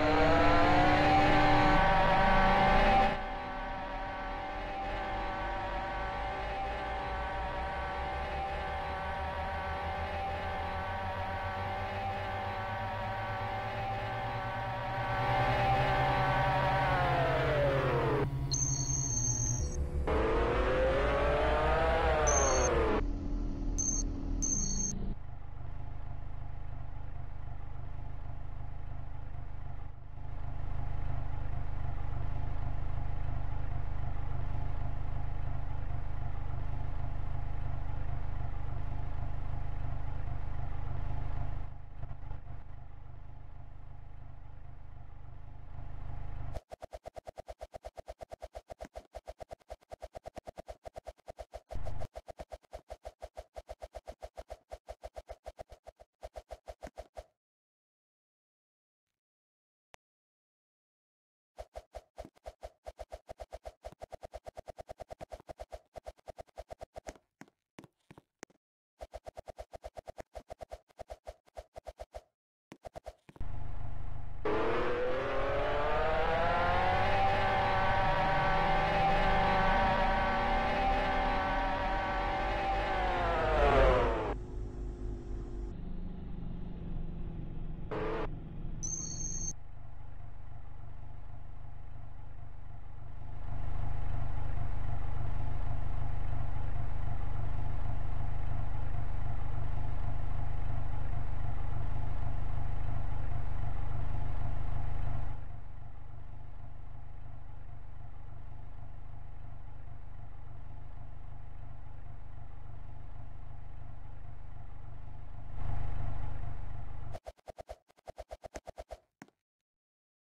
Yeah.